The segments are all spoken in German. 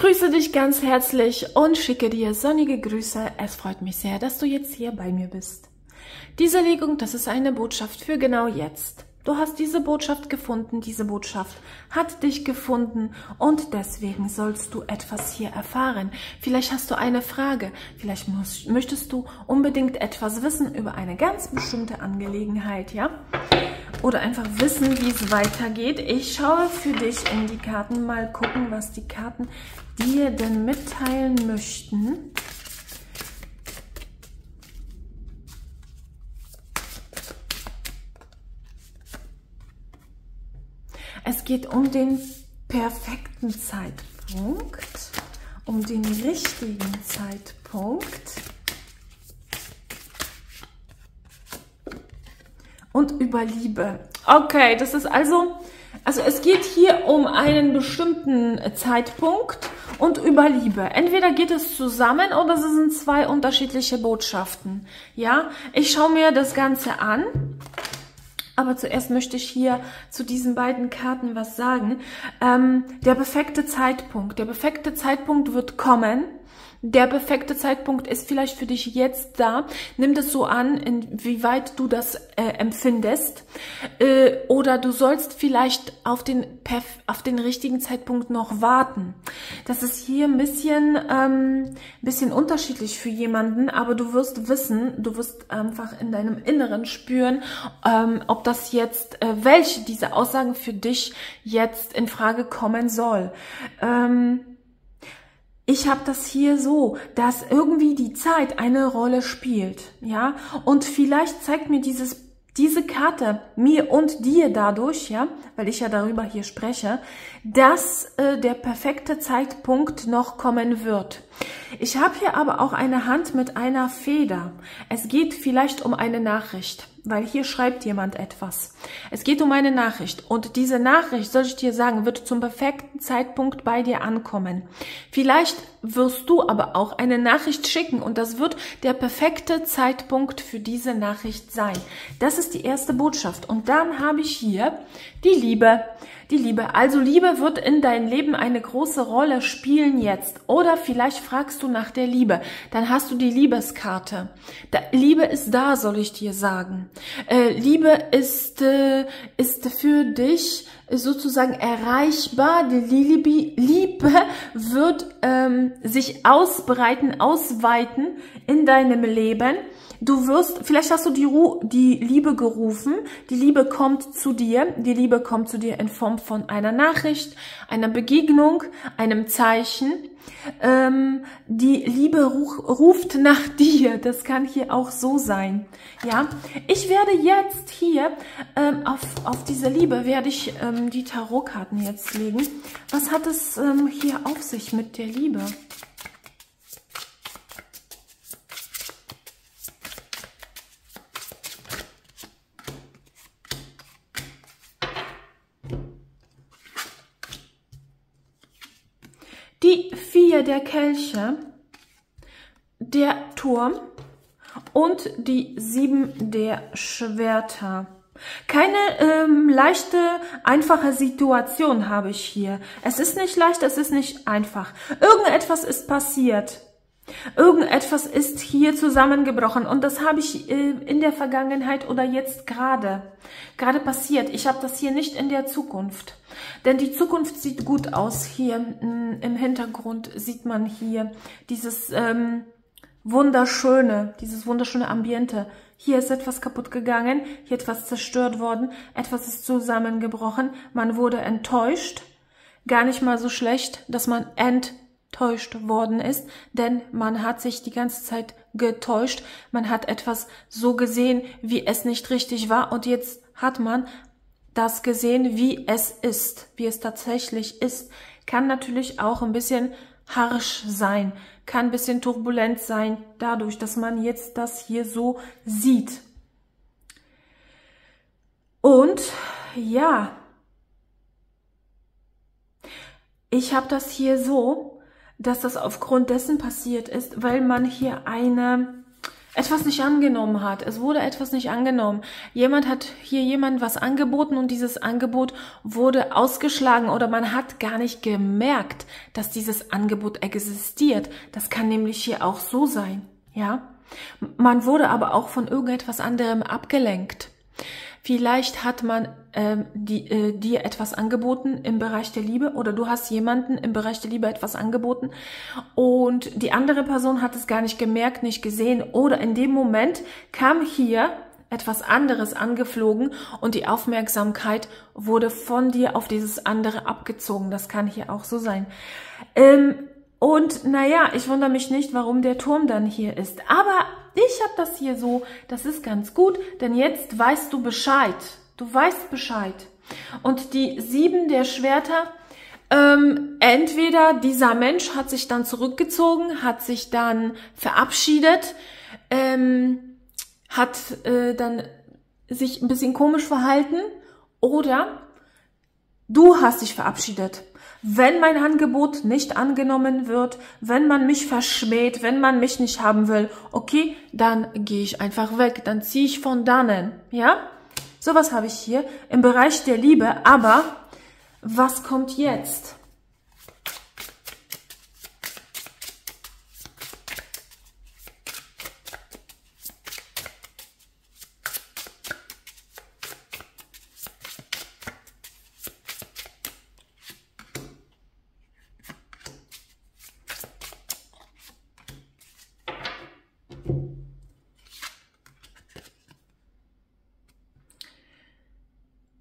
grüße dich ganz herzlich und schicke dir sonnige Grüße. Es freut mich sehr, dass du jetzt hier bei mir bist. Diese Legung, das ist eine Botschaft für genau jetzt. Du hast diese Botschaft gefunden, diese Botschaft hat dich gefunden und deswegen sollst du etwas hier erfahren. Vielleicht hast du eine Frage, vielleicht musst, möchtest du unbedingt etwas wissen über eine ganz bestimmte Angelegenheit, ja? Oder einfach wissen, wie es weitergeht. Ich schaue für dich in die Karten, mal gucken, was die Karten dir denn mitteilen möchten. Es geht um den perfekten Zeitpunkt, um den richtigen Zeitpunkt und über Liebe. Okay, das ist also, also es geht hier um einen bestimmten Zeitpunkt und über Liebe. Entweder geht es zusammen oder es sind zwei unterschiedliche Botschaften. Ja, ich schaue mir das Ganze an aber zuerst möchte ich hier zu diesen beiden Karten was sagen. Ähm, der perfekte Zeitpunkt. Der perfekte Zeitpunkt wird kommen der perfekte Zeitpunkt ist vielleicht für dich jetzt da. Nimm das so an, inwieweit du das äh, empfindest. Äh, oder du sollst vielleicht auf den, auf den richtigen Zeitpunkt noch warten. Das ist hier ein bisschen, ähm, bisschen unterschiedlich für jemanden, aber du wirst wissen, du wirst einfach in deinem Inneren spüren, ähm, ob das jetzt, äh, welche dieser Aussagen für dich jetzt in Frage kommen soll. Ähm, ich habe das hier so, dass irgendwie die Zeit eine Rolle spielt, ja, und vielleicht zeigt mir dieses diese Karte mir und dir dadurch, ja, weil ich ja darüber hier spreche, dass äh, der perfekte Zeitpunkt noch kommen wird. Ich habe hier aber auch eine Hand mit einer Feder. Es geht vielleicht um eine Nachricht, weil hier schreibt jemand etwas. Es geht um eine Nachricht und diese Nachricht, soll ich dir sagen, wird zum perfekten Zeitpunkt bei dir ankommen. Vielleicht wirst du aber auch eine Nachricht schicken und das wird der perfekte Zeitpunkt für diese Nachricht sein. Das ist die erste Botschaft und dann habe ich hier die Liebe die Liebe. Also Liebe wird in dein Leben eine große Rolle spielen jetzt. Oder vielleicht fragst du nach der Liebe. Dann hast du die Liebeskarte. Da, Liebe ist da, soll ich dir sagen. Äh, Liebe ist, äh, ist für dich sozusagen erreichbar. Die Liebe, Liebe wird ähm, sich ausbreiten, ausweiten in deinem Leben. Du wirst, vielleicht hast du die, Ru die Liebe gerufen, die Liebe kommt zu dir, die Liebe kommt zu dir in Form von einer Nachricht, einer Begegnung, einem Zeichen. Ähm, die Liebe ruft nach dir, das kann hier auch so sein. Ja, ich werde jetzt hier ähm, auf, auf diese Liebe, werde ich ähm, die Tarotkarten jetzt legen. Was hat es ähm, hier auf sich mit der Liebe? Der Kelche, der Turm und die sieben der Schwerter. Keine ähm, leichte, einfache Situation habe ich hier. Es ist nicht leicht, es ist nicht einfach. Irgendetwas ist passiert. Irgendetwas ist hier zusammengebrochen und das habe ich äh, in der Vergangenheit oder jetzt gerade, gerade passiert. Ich habe das hier nicht in der Zukunft. Denn die Zukunft sieht gut aus. Hier mm, im Hintergrund sieht man hier dieses ähm, wunderschöne, dieses wunderschöne Ambiente. Hier ist etwas kaputt gegangen, hier etwas zerstört worden, etwas ist zusammengebrochen, man wurde enttäuscht. Gar nicht mal so schlecht, dass man enttäuscht worden ist, denn man hat sich die ganze Zeit getäuscht, man hat etwas so gesehen, wie es nicht richtig war. Und jetzt hat man das gesehen, wie es ist, wie es tatsächlich ist, kann natürlich auch ein bisschen harsch sein, kann ein bisschen turbulent sein, dadurch, dass man jetzt das hier so sieht. Und ja, ich habe das hier so, dass das aufgrund dessen passiert ist, weil man hier eine etwas nicht angenommen hat. Es wurde etwas nicht angenommen. Jemand hat hier jemand was angeboten und dieses Angebot wurde ausgeschlagen oder man hat gar nicht gemerkt, dass dieses Angebot existiert. Das kann nämlich hier auch so sein, ja. Man wurde aber auch von irgendetwas anderem abgelenkt. Vielleicht hat man ähm, die, äh, dir etwas angeboten im Bereich der Liebe oder du hast jemanden im Bereich der Liebe etwas angeboten und die andere Person hat es gar nicht gemerkt, nicht gesehen oder in dem Moment kam hier etwas anderes angeflogen und die Aufmerksamkeit wurde von dir auf dieses andere abgezogen. Das kann hier auch so sein. Ähm, und naja, ich wundere mich nicht, warum der Turm dann hier ist. Aber ich habe das hier so, das ist ganz gut, denn jetzt weißt du Bescheid. Du weißt Bescheid. Und die sieben der Schwerter, ähm, entweder dieser Mensch hat sich dann zurückgezogen, hat sich dann verabschiedet, ähm, hat äh, dann sich ein bisschen komisch verhalten, oder du hast dich verabschiedet. Wenn mein Angebot nicht angenommen wird, wenn man mich verschmäht, wenn man mich nicht haben will, okay, dann gehe ich einfach weg, dann ziehe ich von dannen, ja? Sowas habe ich hier im Bereich der Liebe, aber was kommt jetzt?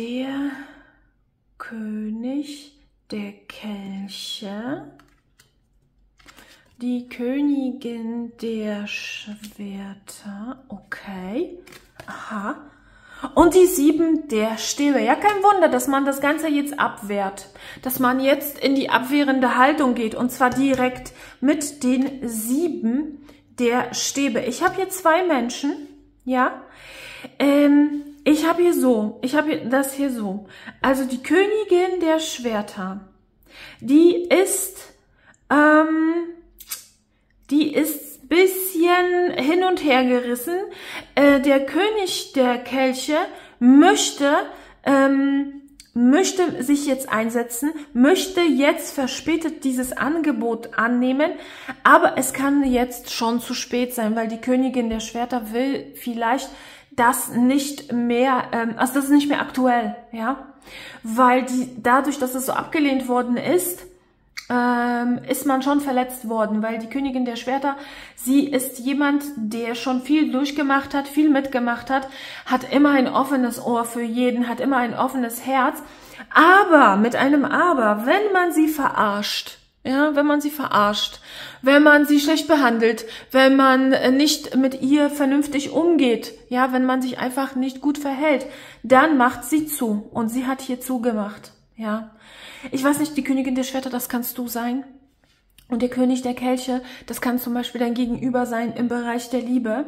Der König der Kelche, die Königin der Schwerter, okay, aha, und die sieben der Stäbe. Ja, kein Wunder, dass man das Ganze jetzt abwehrt, dass man jetzt in die abwehrende Haltung geht. Und zwar direkt mit den sieben der Stäbe. Ich habe hier zwei Menschen, ja, ähm, ich habe hier so, ich habe das hier so. Also die Königin der Schwerter, die ist, ähm, die ist bisschen hin und her gerissen. Äh, der König der Kelche möchte, ähm, möchte sich jetzt einsetzen, möchte jetzt verspätet dieses Angebot annehmen, aber es kann jetzt schon zu spät sein, weil die Königin der Schwerter will vielleicht das nicht mehr, ähm, also das ist nicht mehr aktuell, ja, weil die, dadurch, dass es so abgelehnt worden ist, ähm, ist man schon verletzt worden, weil die Königin der Schwerter, sie ist jemand, der schon viel durchgemacht hat, viel mitgemacht hat, hat immer ein offenes Ohr für jeden, hat immer ein offenes Herz, aber mit einem Aber, wenn man sie verarscht, ja, wenn man sie verarscht, wenn man sie schlecht behandelt, wenn man äh, nicht mit ihr vernünftig umgeht, ja, wenn man sich einfach nicht gut verhält, dann macht sie zu. Und sie hat hier zugemacht, ja. Ich weiß nicht, die Königin der Schwerter, das kannst du sein. Und der König der Kelche, das kann zum Beispiel dein Gegenüber sein im Bereich der Liebe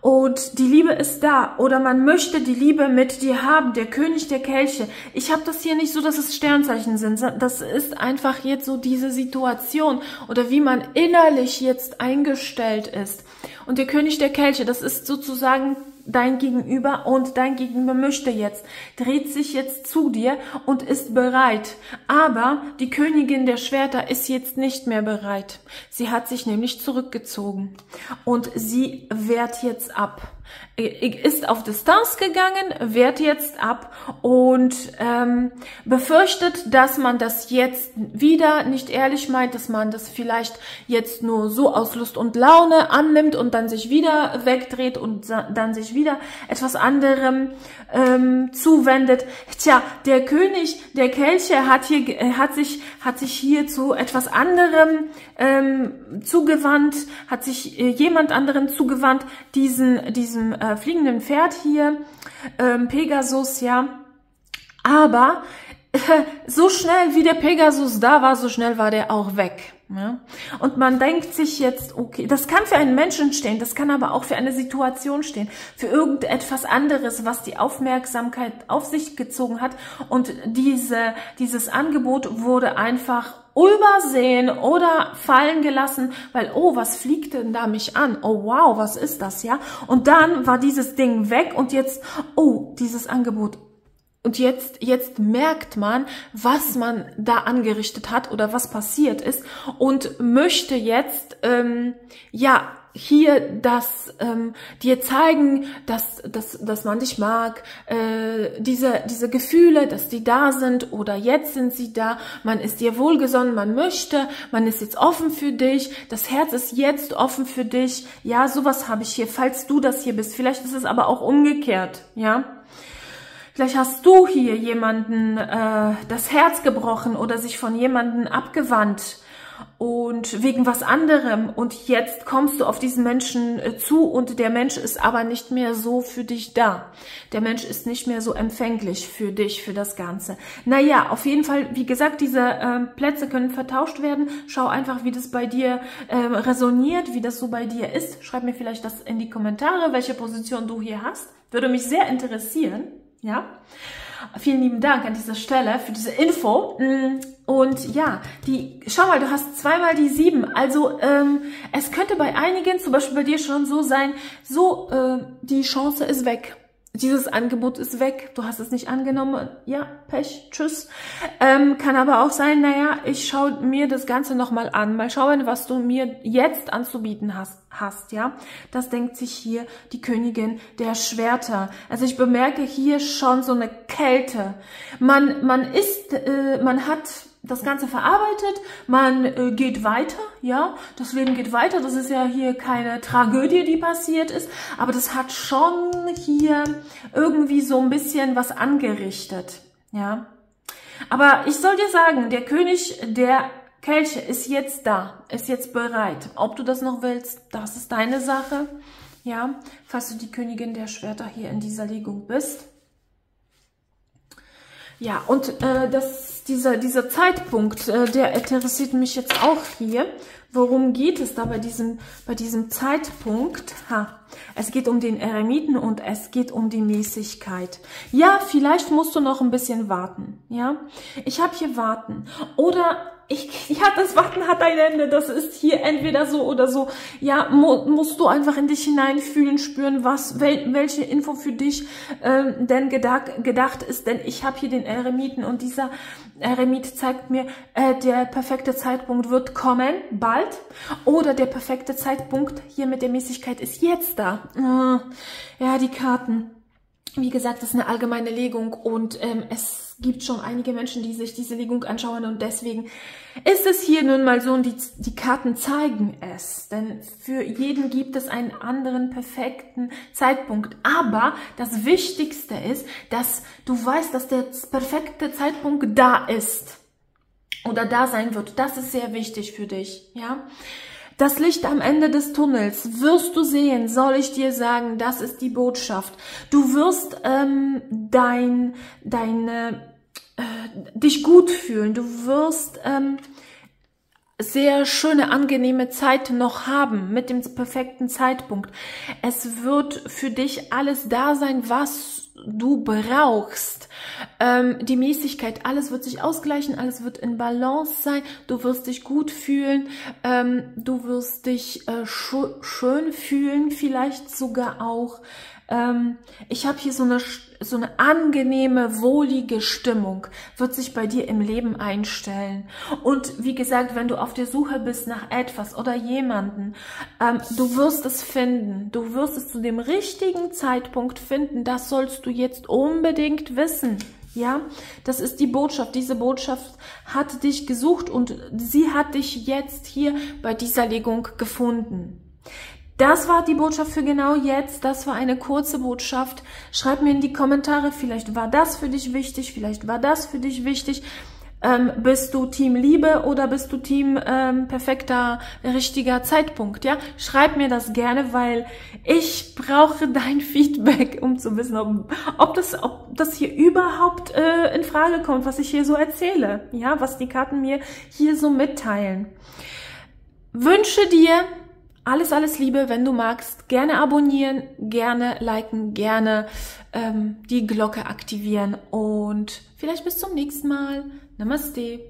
und die Liebe ist da oder man möchte die Liebe mit dir haben, der König der Kelche. Ich habe das hier nicht so, dass es Sternzeichen sind. Das ist einfach jetzt so diese Situation oder wie man innerlich jetzt eingestellt ist. Und der König der Kelche, das ist sozusagen dein Gegenüber und dein Gegenüber möchte jetzt, dreht sich jetzt zu dir und ist bereit. Aber die Königin der Schwerter ist jetzt nicht mehr bereit. Sie hat sich nämlich zurückgezogen und sie wehrt jetzt ab ist auf Distanz gegangen, wehrt jetzt ab und ähm, befürchtet, dass man das jetzt wieder nicht ehrlich meint, dass man das vielleicht jetzt nur so aus Lust und Laune annimmt und dann sich wieder wegdreht und dann sich wieder etwas anderem ähm, zuwendet. Tja, der König der Kelche hat hier hat sich hat sich hier zu etwas anderem ähm, zugewandt, hat sich äh, jemand anderen zugewandt, diesen diesem äh, fliegenden Pferd hier, ähm, Pegasus, ja. Aber so schnell wie der Pegasus da war, so schnell war der auch weg. Ja? Und man denkt sich jetzt, okay, das kann für einen Menschen stehen, das kann aber auch für eine Situation stehen, für irgendetwas anderes, was die Aufmerksamkeit auf sich gezogen hat. Und diese, dieses Angebot wurde einfach übersehen oder fallen gelassen, weil, oh, was fliegt denn da mich an? Oh, wow, was ist das, ja? Und dann war dieses Ding weg und jetzt, oh, dieses Angebot und jetzt, jetzt merkt man, was man da angerichtet hat oder was passiert ist und möchte jetzt, ähm, ja, hier das ähm, dir zeigen, dass, dass, dass man dich mag, äh, diese, diese Gefühle, dass die da sind oder jetzt sind sie da, man ist dir wohlgesonnen, man möchte, man ist jetzt offen für dich, das Herz ist jetzt offen für dich, ja, sowas habe ich hier, falls du das hier bist, vielleicht ist es aber auch umgekehrt, ja. Vielleicht hast du hier jemanden äh, das Herz gebrochen oder sich von jemanden abgewandt und wegen was anderem und jetzt kommst du auf diesen Menschen äh, zu und der Mensch ist aber nicht mehr so für dich da. Der Mensch ist nicht mehr so empfänglich für dich, für das Ganze. Naja, auf jeden Fall, wie gesagt, diese äh, Plätze können vertauscht werden. Schau einfach, wie das bei dir äh, resoniert, wie das so bei dir ist. Schreib mir vielleicht das in die Kommentare, welche Position du hier hast. Würde mich sehr interessieren. Ja, vielen lieben Dank an dieser Stelle für diese Info. Mm, und ja, die, schau mal, du hast zweimal die sieben. Also ähm, es könnte bei einigen, zum Beispiel bei dir schon so sein, so äh, die Chance ist weg dieses Angebot ist weg, du hast es nicht angenommen, ja, Pech, tschüss. Ähm, kann aber auch sein, naja, ich schaue mir das Ganze nochmal an, mal schauen, was du mir jetzt anzubieten hast, hast, ja. Das denkt sich hier die Königin der Schwerter. Also ich bemerke hier schon so eine Kälte. Man, man ist, äh, man hat das Ganze verarbeitet, man äh, geht weiter, ja, das Leben geht weiter, das ist ja hier keine Tragödie, die passiert ist, aber das hat schon hier irgendwie so ein bisschen was angerichtet, ja. Aber ich soll dir sagen, der König der Kelche ist jetzt da, ist jetzt bereit. Ob du das noch willst, das ist deine Sache, ja, falls du die Königin der Schwerter hier in dieser Legung bist. Ja, und äh, das, dieser, dieser Zeitpunkt, äh, der interessiert mich jetzt auch hier. Worum geht es da bei diesem, bei diesem Zeitpunkt? Ha, es geht um den Eremiten und es geht um die Mäßigkeit. Ja, vielleicht musst du noch ein bisschen warten. Ja, ich habe hier warten. Oder ich, ja, das Warten hat ein Ende. Das ist hier entweder so oder so. Ja, mu musst du einfach in dich hineinfühlen, spüren, was, wel welche Info für dich ähm, denn gedacht, gedacht ist. Denn ich habe hier den Eremiten und dieser Eremit zeigt mir, äh, der perfekte Zeitpunkt wird kommen, bald. Oder der perfekte Zeitpunkt hier mit der Mäßigkeit ist jetzt da. Äh, ja, die Karten. Wie gesagt, das ist eine allgemeine Legung und ähm, es gibt schon einige Menschen, die sich diese Legung anschauen und deswegen ist es hier nun mal so und die, die Karten zeigen es. Denn für jeden gibt es einen anderen perfekten Zeitpunkt. Aber das Wichtigste ist, dass du weißt, dass der perfekte Zeitpunkt da ist oder da sein wird. Das ist sehr wichtig für dich, ja. Das Licht am Ende des Tunnels wirst du sehen, soll ich dir sagen, das ist die Botschaft. Du wirst ähm, dein, deine, äh, dich gut fühlen, du wirst ähm, sehr schöne, angenehme Zeit noch haben mit dem perfekten Zeitpunkt. Es wird für dich alles da sein, was du brauchst. Ähm, die Mäßigkeit, alles wird sich ausgleichen, alles wird in Balance sein, du wirst dich gut fühlen, ähm, du wirst dich äh, sch schön fühlen, vielleicht sogar auch. Ähm, ich habe hier so eine, so eine angenehme, wohlige Stimmung, wird sich bei dir im Leben einstellen. Und wie gesagt, wenn du auf der Suche bist nach etwas oder jemanden, ähm, du wirst es finden. Du wirst es zu dem richtigen Zeitpunkt finden. Das sollst du jetzt unbedingt wissen. Ja, das ist die Botschaft. Diese Botschaft hat dich gesucht und sie hat dich jetzt hier bei dieser Legung gefunden. Das war die Botschaft für genau jetzt. Das war eine kurze Botschaft. Schreib mir in die Kommentare, vielleicht war das für dich wichtig, vielleicht war das für dich wichtig. Ähm, bist du Team Liebe oder bist du Team ähm, perfekter, richtiger Zeitpunkt? Ja, schreib mir das gerne, weil ich brauche dein Feedback, um zu wissen, ob, ob, das, ob das hier überhaupt äh, in Frage kommt, was ich hier so erzähle. Ja, was die Karten mir hier so mitteilen. Wünsche dir alles, alles Liebe, wenn du magst. Gerne abonnieren, gerne liken, gerne ähm, die Glocke aktivieren und vielleicht bis zum nächsten Mal. Namaste.